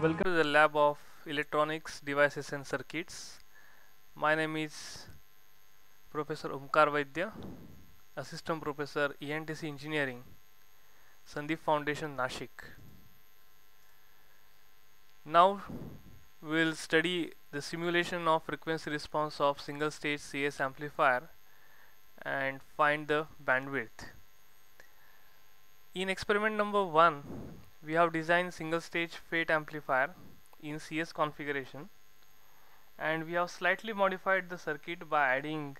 Welcome to the lab of electronics devices and circuits. My name is Professor Omkar Vaidya, Assistant Professor ENTC Engineering, Sandip Foundation Nashik. Now we will study the simulation of frequency response of single stage CS amplifier and find the bandwidth. In experiment number 1 we have designed single stage FET amplifier in CS configuration and we have slightly modified the circuit by adding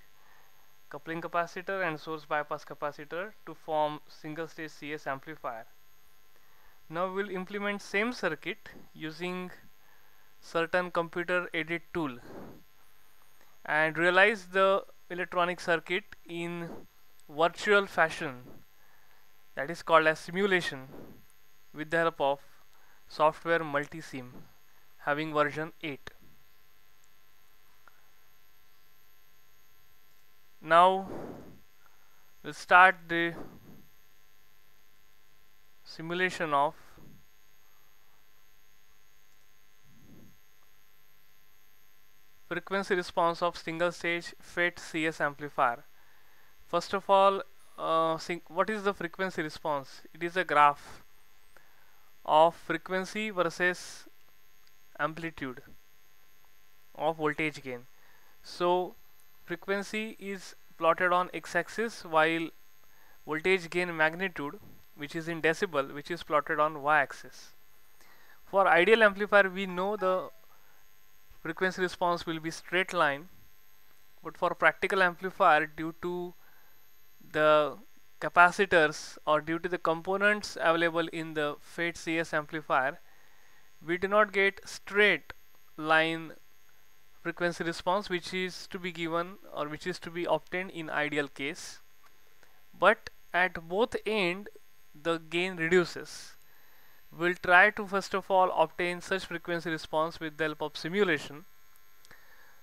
coupling capacitor and source bypass capacitor to form single stage CS amplifier. Now we will implement same circuit using certain computer aided tool and realize the electronic circuit in virtual fashion that is called as simulation with the help of software multisim having version 8 now we'll start the simulation of frequency response of single stage FET CS amplifier. First of all uh, what is the frequency response? It is a graph of frequency versus amplitude of voltage gain. So frequency is plotted on x-axis while voltage gain magnitude which is in decibel which is plotted on y-axis for ideal amplifier we know the frequency response will be straight line but for practical amplifier due to the capacitors or due to the components available in the FET CS amplifier we do not get straight line frequency response which is to be given or which is to be obtained in ideal case. But at both end the gain reduces. We'll try to first of all obtain such frequency response with the help of simulation.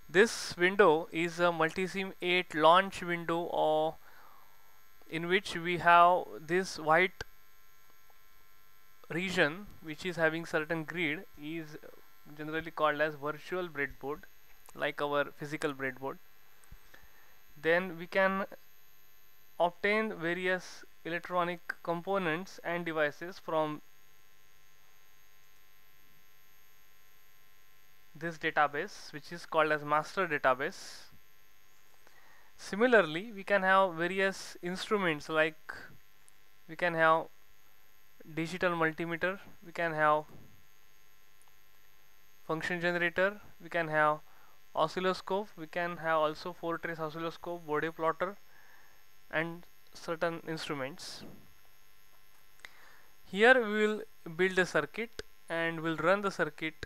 This window is a multisim 8 launch window or in which we have this white region which is having certain grid is generally called as virtual breadboard like our physical breadboard. Then we can obtain various electronic components and devices from this database which is called as master database Similarly, we can have various instruments like we can have digital multimeter, we can have function generator, we can have oscilloscope, we can have also four trace oscilloscope, Bode plotter and certain instruments. Here we will build a circuit and we'll run the circuit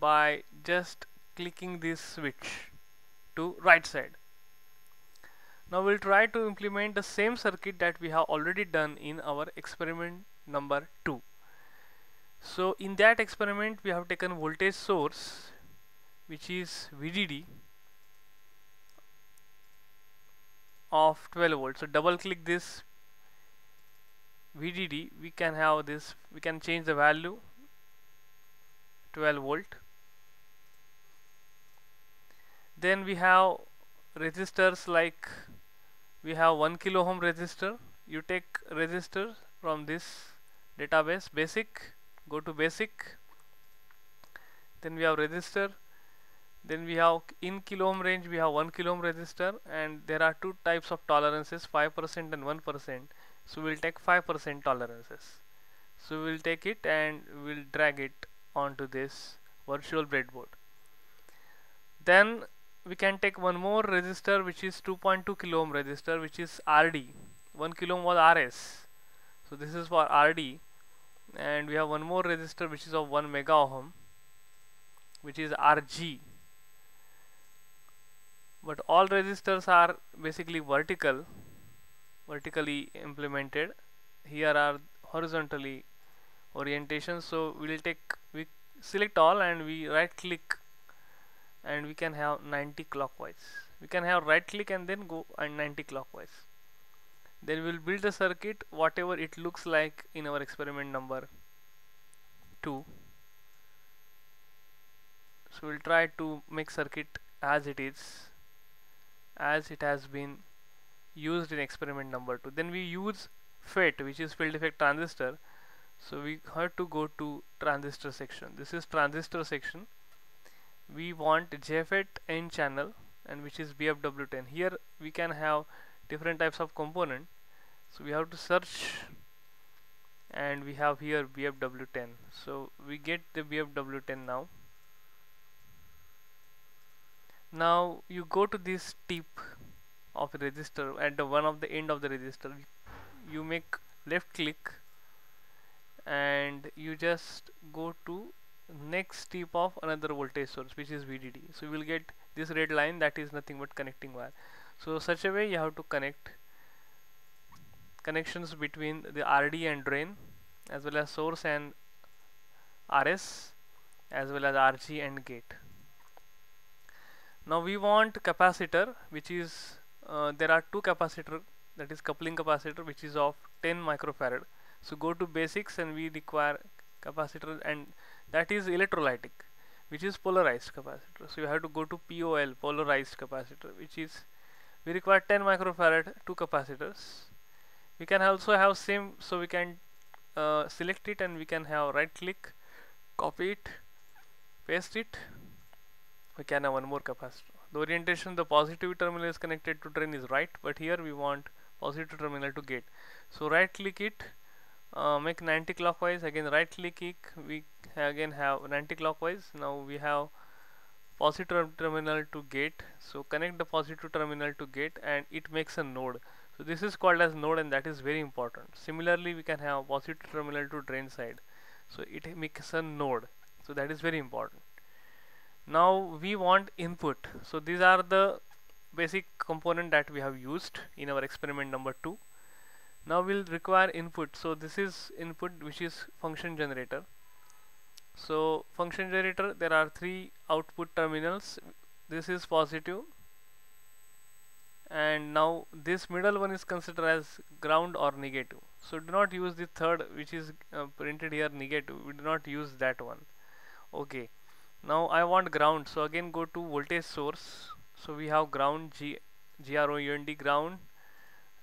by just clicking this switch to right side now we'll try to implement the same circuit that we have already done in our experiment number 2. So in that experiment we have taken voltage source which is VDD of 12 volts. So double click this VDD we can have this we can change the value 12 volt then we have resistors like we have 1 kilo ohm resistor you take resistor from this database basic go to basic. Then we have resistor then we have in kilo ohm range we have 1 kilo ohm resistor and there are two types of tolerances 5% and 1% so we'll take 5% tolerances. So we'll take it and we'll drag it onto this virtual breadboard. Then we can take one more resistor which is 2.2 kilo ohm resistor which is RD 1 kilo ohm was RS so this is for RD and we have one more resistor which is of 1 mega ohm which is RG but all resistors are basically vertical vertically implemented. Here are horizontally orientation so we will take we select all and we right click and we can have 90 clockwise. We can have right click and then go and 90 clockwise. Then we'll build the circuit whatever it looks like in our experiment number 2 so we'll try to make circuit as it is as it has been used in experiment number 2 then we use FET which is field effect transistor. So we have to go to transistor section. This is transistor section we want JFET n channel and which is BFW10 here we can have different types of component. So we have to search and we have here BFW10 so we get the BFW10 now. Now you go to this tip of the register at the one of the end of the register. You make left click and you just go to next tip of another voltage source which is VDD so you will get this red line that is nothing but connecting wire. So such a way you have to connect connections between the RD and drain as well as source and RS as well as RG and gate. Now we want capacitor which is uh, there are two capacitor that is coupling capacitor which is of 10 microfarad. So go to basics and we require capacitor and that is electrolytic which is polarized capacitor. So you have to go to POL polarized capacitor which is we require 10 microfarad two capacitors. We can also have same so we can uh, select it and we can have right click copy it paste it. We can have one more capacitor. The orientation the positive terminal is connected to drain is right but here we want positive terminal to gate so right click it uh, make 90 clockwise again right click we again have 90 clockwise. Now we have positive terminal to gate. So connect the positive terminal to gate and it makes a node. So this is called as node and that is very important. Similarly we can have positive terminal to drain side. So it makes a node. So that is very important. Now we want input. So these are the basic component that we have used in our experiment number two now we'll require input. So this is input which is function generator. So function generator there are three output terminals. This is positive. And now this middle one is considered as ground or negative. So do not use the third which is uh, printed here negative. We do not use that one. Okay. Now I want ground. So again go to voltage source. So we have ground G GROUND ground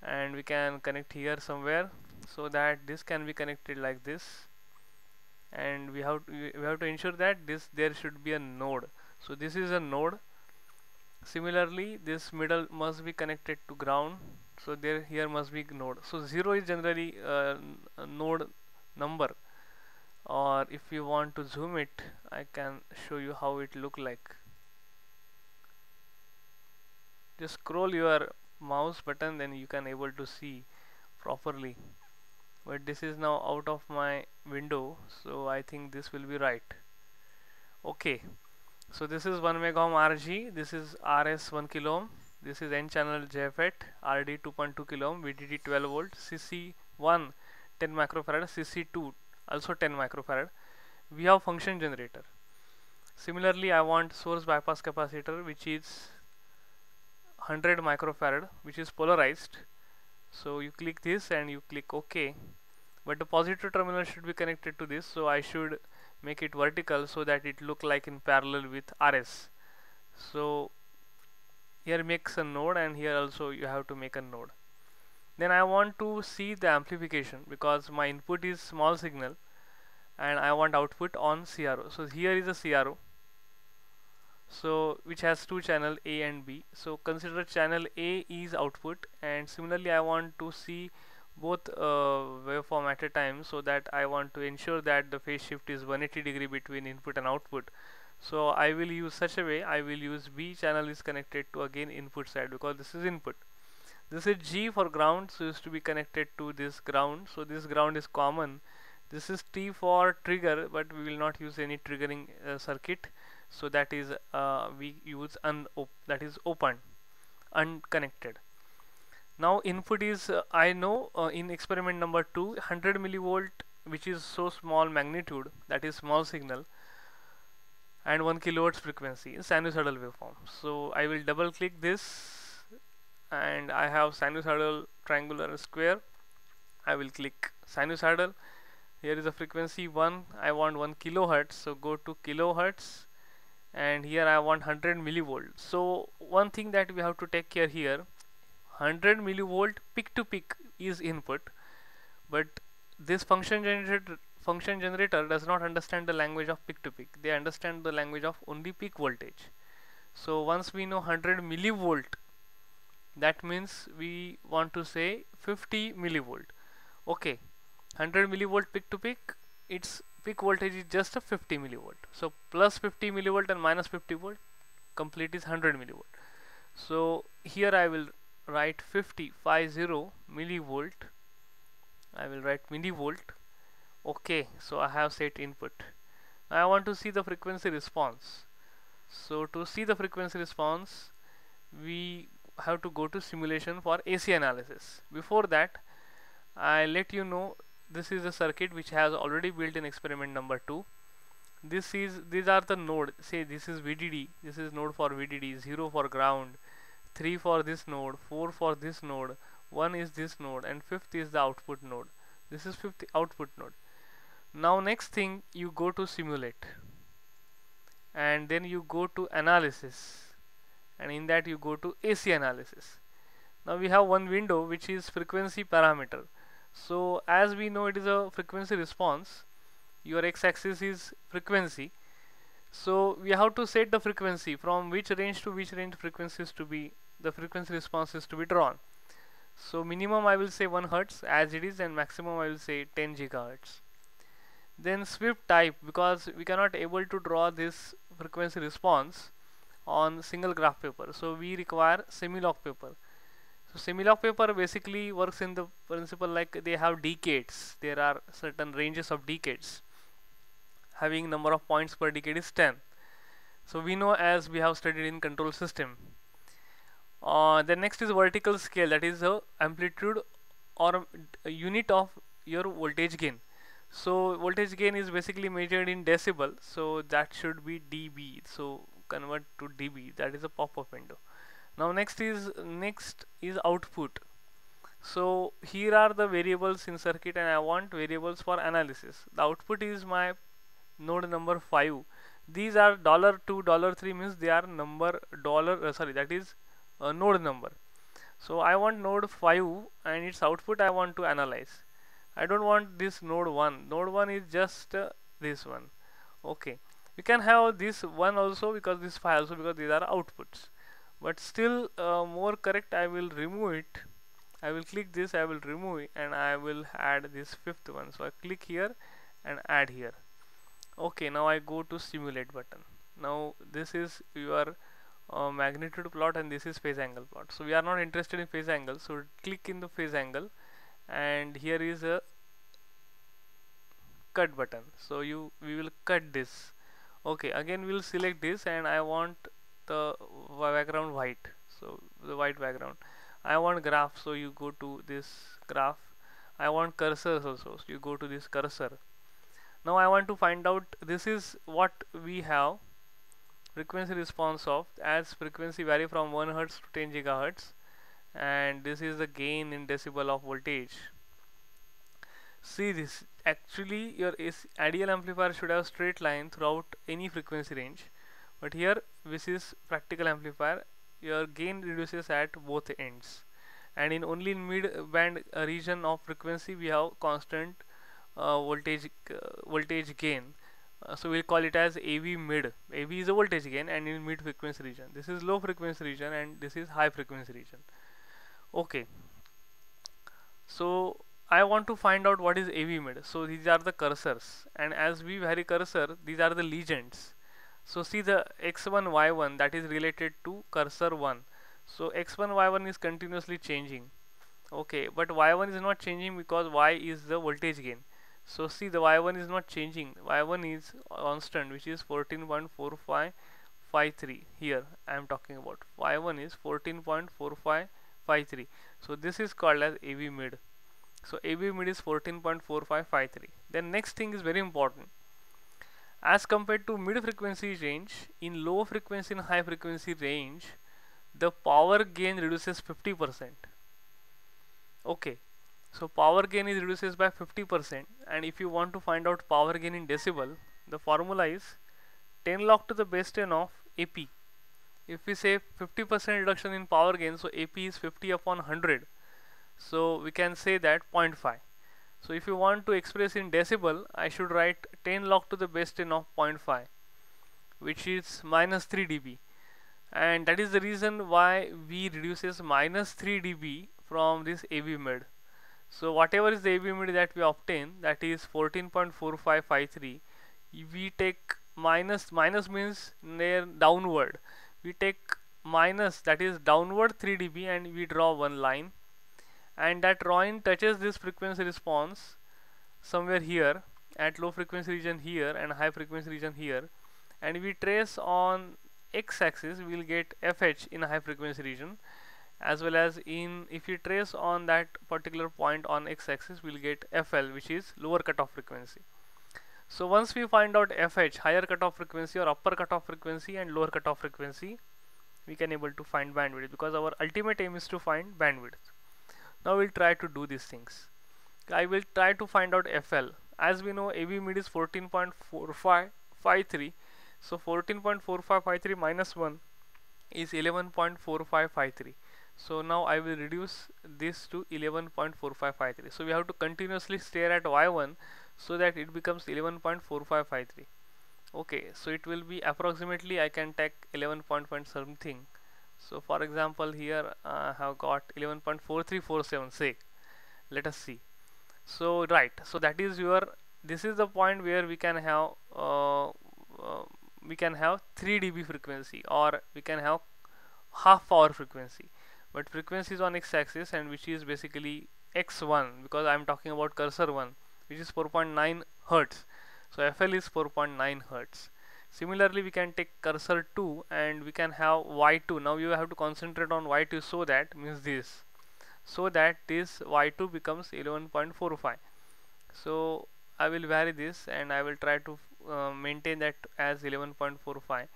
and we can connect here somewhere so that this can be connected like this. And we have to, we have to ensure that this there should be a node. So this is a node. Similarly this middle must be connected to ground. So there here must be node. So 0 is generally uh, a node number. Or if you want to zoom it I can show you how it look like. Just scroll your mouse button then you can able to see properly. But this is now out of my window so I think this will be right. Okay. So this is 1 mega ohm RG this is RS 1 kilo ohm. This is N channel JFET RD 2.2 kilo ohm. VDD 12 volt. CC1 10 microfarad. CC2 also 10 microfarad. We have function generator. Similarly I want source bypass capacitor which is 100 microfarad which is polarized. So you click this and you click OK. But the positive terminal should be connected to this so I should make it vertical so that it look like in parallel with RS so here makes a node and here also you have to make a node. Then I want to see the amplification because my input is small signal and I want output on CRO so here is a CRO so which has two channel A and B. So consider channel A is output and similarly I want to see both uh, waveform at a time so that I want to ensure that the phase shift is 180 degree between input and output. So I will use such a way I will use B channel is connected to again input side because this is input. This is G for ground so is to be connected to this ground. So this ground is common. This is T for trigger but we will not use any triggering uh, circuit so that is uh, we use un that is open unconnected. Now input is uh, I know uh, in experiment number 2 100 millivolt which is so small magnitude that is small signal and 1 kilohertz frequency in sinusoidal waveform. So I will double click this and I have sinusoidal triangular square. I will click sinusoidal. Here is a frequency 1 I want 1 kilohertz. So go to kilohertz and here I want 100 millivolt. So one thing that we have to take care here 100 millivolt peak to peak is input but this function generator function generator does not understand the language of peak to peak. They understand the language of only peak voltage. So once we know 100 millivolt that means we want to say 50 millivolt. Okay 100 millivolt peak to peak its peak voltage is just a 50 millivolt. So plus 50 millivolt and minus 50 volt complete is 100 millivolt. So here I will write 50 50 millivolt. I will write millivolt. Okay so I have set input. Now I want to see the frequency response. So to see the frequency response we have to go to simulation for AC analysis. Before that I let you know this is a circuit which has already built in experiment number 2 this is these are the node. Say this is VDD this is node for VDD 0 for ground. 3 for this node. 4 for this node. 1 is this node. And fifth is the output node. This is fifth output node. Now next thing you go to simulate. And then you go to analysis. And in that you go to AC analysis. Now we have one window which is frequency parameter so as we know it is a frequency response. Your x-axis is frequency. So we have to set the frequency from which range to which range frequencies to be the frequency response is to be drawn. So minimum I will say 1 Hertz as it is and maximum I will say 10 gigahertz. Then sweep type because we cannot able to draw this frequency response on single graph paper. So we require semi-log paper so semi-log paper basically works in the principle like they have decades. There are certain ranges of decades. Having number of points per decade is 10. So we know as we have studied in control system. Uh, the next is vertical scale that is a amplitude or unit of your voltage gain. So voltage gain is basically measured in decibel. So that should be dB. So convert to dB. That is a pop-up window now next is next is output. So here are the variables in circuit and I want variables for analysis. The output is my node number 5 these are dollar 2 dollar 3 means they are number dollar uh, sorry that is a node number. So I want node 5 and its output I want to analyze. I don't want this node 1 node 1 is just uh, this one. Okay. We can have this one also because this 5 also because these are outputs but still uh, more correct I will remove it. I will click this I will remove it and I will add this fifth one. So I click here and add here. Okay now I go to simulate button. Now this is your uh, magnitude plot and this is phase angle plot. So we are not interested in phase angle. So click in the phase angle and here is a cut button. So you we will cut this. Okay again we'll select this and I want the background white. So the white background. I want graph so you go to this graph. I want cursors also so you go to this cursor. Now I want to find out this is what we have frequency response of as frequency vary from 1 hertz to 10 gigahertz and this is the gain in decibel of voltage. See this actually your ideal amplifier should have straight line throughout any frequency range but here this is practical amplifier. Your gain reduces at both ends. And in only in mid band region of frequency we have constant uh, voltage uh, voltage gain. Uh, so we'll call it as AV mid. AV is a voltage gain and in mid frequency region. This is low frequency region and this is high frequency region. Okay. So I want to find out what is AV mid. So these are the cursors. And as we vary cursor these are the legends so see the x1 y1 that is related to cursor 1 so x1 y1 is continuously changing. Okay but y1 is not changing because y is the voltage gain. So see the y1 is not changing. Y1 is constant which is 14.4553 here I am talking about. Y1 is 14.4553 so this is called as AV mid. So AV mid is 14.4553 then next thing is very important as compared to mid frequency range in low frequency and high frequency range the power gain reduces 50% okay so power gain is reduces by 50% and if you want to find out power gain in decibel the formula is 10 log to the base 10 of AP if we say 50% reduction in power gain so AP is 50 upon 100 so we can say that 0.5 so if you want to express in decibel I should write 10 log to the base 10 of 0.5 which is minus 3 dB. And that is the reason why we reduces minus 3 dB from this AV mid. So whatever is the AV mid that we obtain that is 14.4553 we take minus minus means near downward. We take minus that is downward 3 dB and we draw one line and that drawing touches this frequency response somewhere here at low frequency region here and high frequency region here. And we trace on x-axis we will get FH in high frequency region as well as in if you trace on that particular point on x-axis we'll get FL which is lower cutoff frequency. So once we find out FH higher cutoff frequency or upper cutoff frequency and lower cutoff frequency we can able to find bandwidth because our ultimate aim is to find bandwidth now we'll try to do these things. I will try to find out FL as we know AV mid is 14.4553 so 14.4553 minus 1 is 11.4553 so now I will reduce this to 11.4553 so we have to continuously stare at y1 so that it becomes 11.4553 okay so it will be approximately I can take 11 point point something so for example here I have got 11.4347 say. Let us see. So right. So that is your this is the point where we can have uh, uh, we can have 3 dB frequency or we can have half power frequency. But frequency is on x-axis and which is basically x1 because I'm talking about cursor 1 which is 4.9 hertz. So FL is 4.9 hertz similarly we can take cursor 2 and we can have y2 now you have to concentrate on y2 so that means this so that this y2 becomes 11.45 so I will vary this and I will try to uh, maintain that as 11.45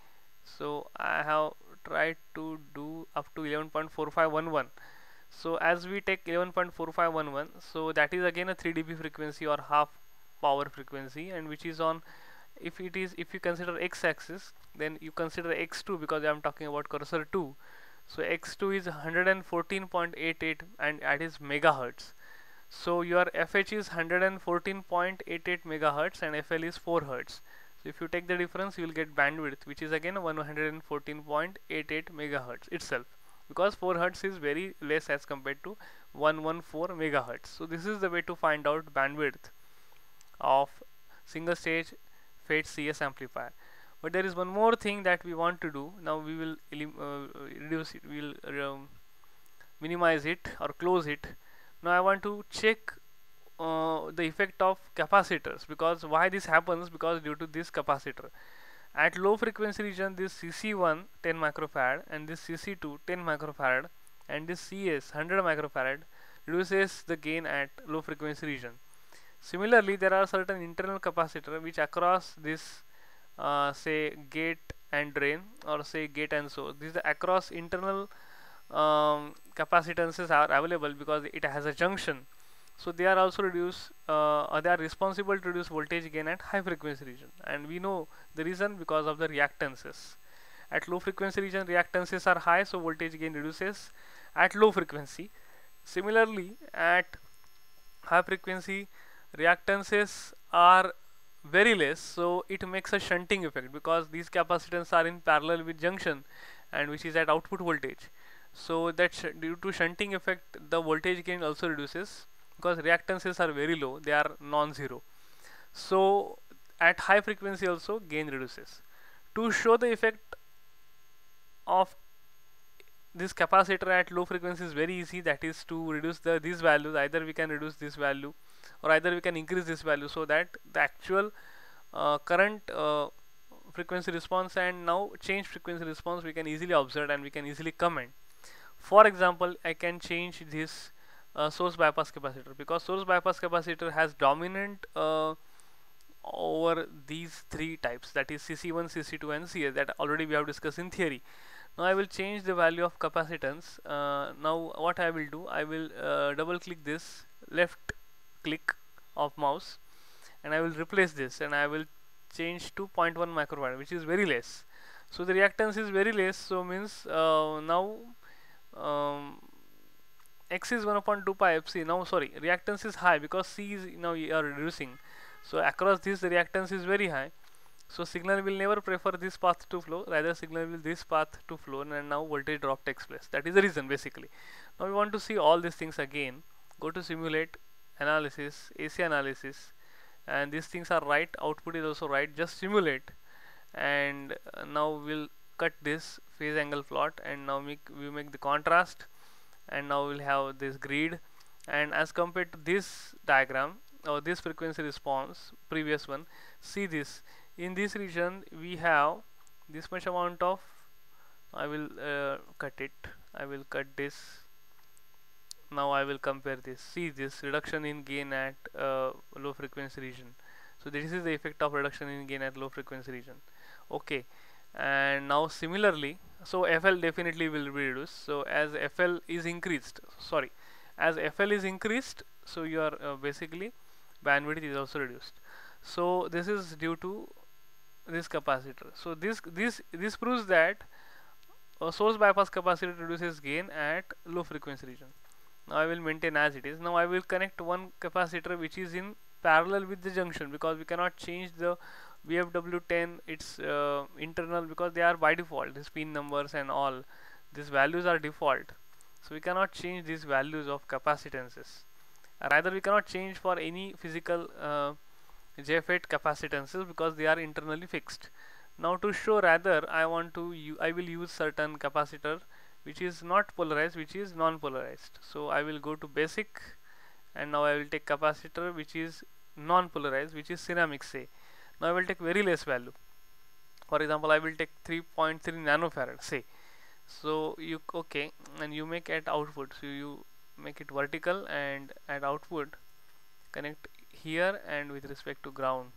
so I have tried to do up to 11.4511 so as we take 11.4511 so that is again a 3 dB frequency or half power frequency and which is on if it is if you consider x-axis then you consider x2 because I am talking about cursor 2 so x2 is 114.88 and that is megahertz. So your FH is 114.88 megahertz and FL is 4 hertz. So if you take the difference you will get bandwidth which is again 114.88 megahertz itself. Because 4 hertz is very less as compared to 114 megahertz. So this is the way to find out bandwidth of single stage FET CS amplifier. But there is one more thing that we want to do. Now we will uh, reduce it. We will um, minimize it or close it. Now I want to check uh, the effect of capacitors. Because why this happens? Because due to this capacitor. At low frequency region this CC1 10 microfarad and this CC2 10 microfarad and this CS 100 microfarad reduces the gain at low frequency region similarly there are certain internal capacitor which across this uh, say gate and drain or say gate and source these across internal um, capacitances are available because it has a junction. So they are also reduce uh, they are responsible to reduce voltage gain at high frequency region. And we know the reason because of the reactances. At low frequency region reactances are high so voltage gain reduces at low frequency. Similarly at high frequency reactances are very less so it makes a shunting effect because these capacitance are in parallel with junction and which is at output voltage. So that due to shunting effect the voltage gain also reduces because reactances are very low they are non-zero. So at high frequency also gain reduces. To show the effect of this capacitor at low frequency is very easy that is to reduce the these values either we can reduce this value or either we can increase this value so that the actual uh, current uh, frequency response and now change frequency response we can easily observe and we can easily comment for example I can change this uh, source bypass capacitor because source bypass capacitor has dominant uh, over these three types that is CC1, CC2 and CS that already we have discussed in theory. Now I will change the value of capacitance. Uh, now what I will do, I will uh, double click this left click of mouse and I will replace this and I will change to 0.1 microfarad which is very less. So the reactance is very less so means uh, now um, x is 1 upon 2 pi fc now sorry reactance is high because c is now you are reducing. So across this the reactance is very high. So signal will never prefer this path to flow rather signal will this path to flow and now voltage drop takes place that is the reason basically. Now we want to see all these things again. Go to simulate analysis AC analysis and these things are right output is also right just simulate. And uh, now we'll cut this phase angle plot and now make we make the contrast and now we'll have this grid. And as compared to this diagram or this frequency response previous one see this. In this region we have this much amount of I will uh, cut it. I will cut this now I will compare this. See this reduction in gain at uh, low frequency region. So this is the effect of reduction in gain at low frequency region. Okay. And now similarly so FL definitely will be reduced. So as FL is increased sorry as FL is increased so your uh, basically bandwidth is also reduced. So this is due to this capacitor. So this this this proves that a source bypass capacitor reduces gain at low frequency region now I will maintain as it is. Now I will connect one capacitor which is in parallel with the junction because we cannot change the BFW10 its uh, internal because they are by default these pin numbers and all. These values are default. So we cannot change these values of capacitances. Rather we cannot change for any physical uh, JFET capacitances because they are internally fixed. Now to show rather I want to I will use certain capacitor which is not polarized which is non-polarized. So I will go to basic and now I will take capacitor which is non-polarized which is ceramic say. Now I will take very less value. For example I will take 3.3 nanofarad say. So you okay and you make at output. So you make it vertical and at output connect here and with respect to ground.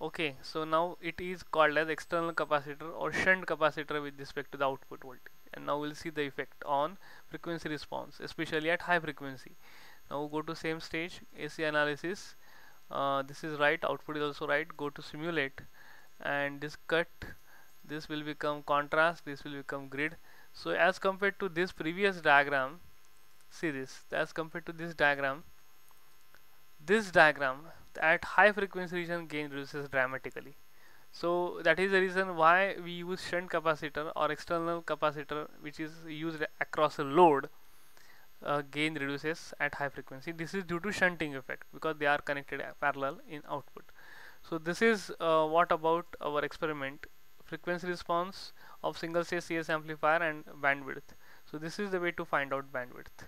Okay so now it is called as external capacitor or shunt capacitor with respect to the output voltage and now we'll see the effect on frequency response especially at high frequency. Now go to same stage AC analysis. Uh, this is right output is also right. Go to simulate and this cut this will become contrast this will become grid. So as compared to this previous diagram see this as compared to this diagram this diagram at high frequency region gain reduces dramatically so that is the reason why we use shunt capacitor or external capacitor which is used across a load uh, gain reduces at high frequency. This is due to shunting effect because they are connected parallel in output. So this is uh, what about our experiment? Frequency response of single stage CS amplifier and bandwidth. So this is the way to find out bandwidth